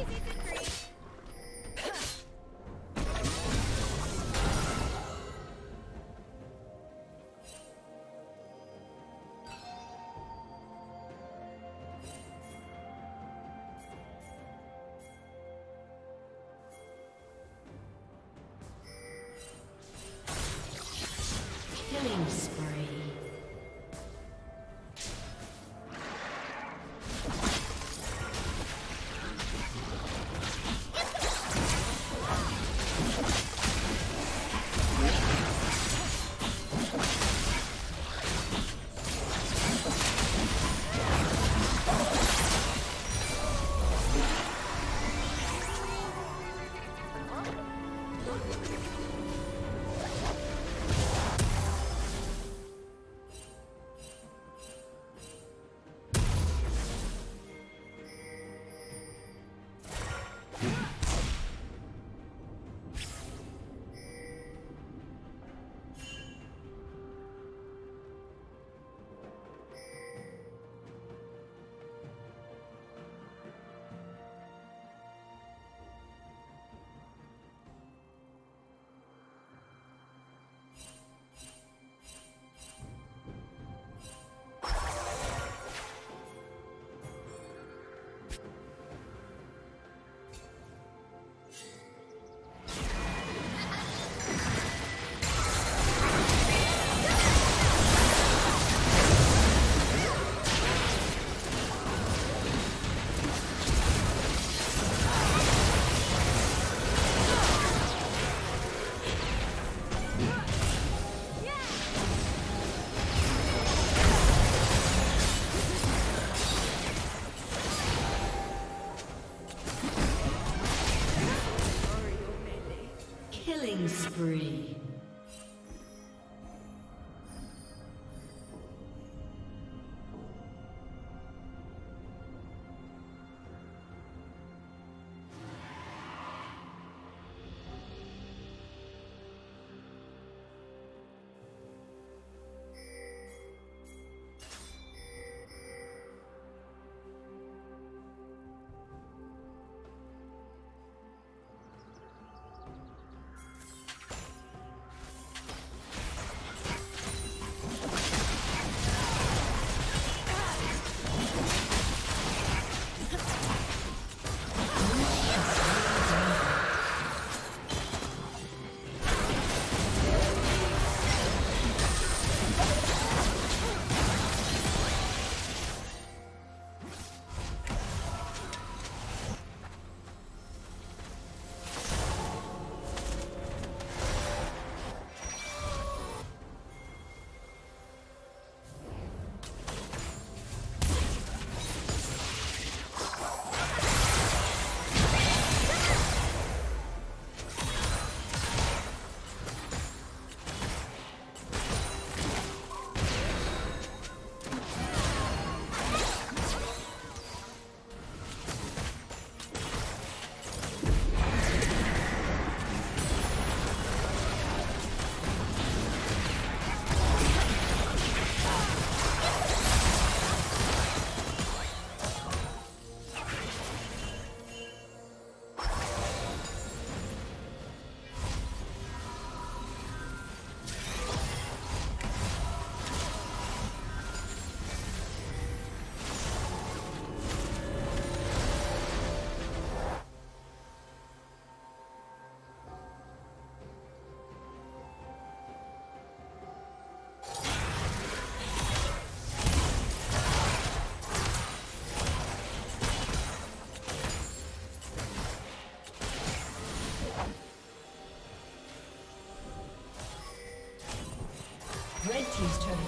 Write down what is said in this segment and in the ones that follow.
easy to spree.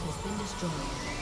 Killing been destroyed.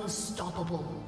Unstoppable.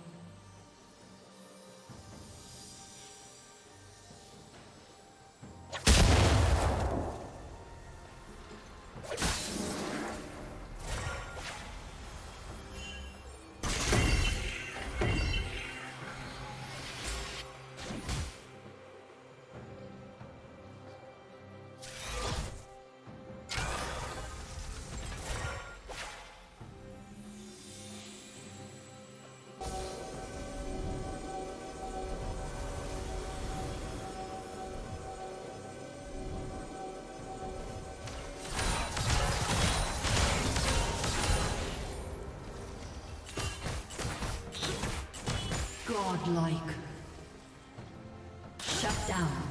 Godlike. Shut down.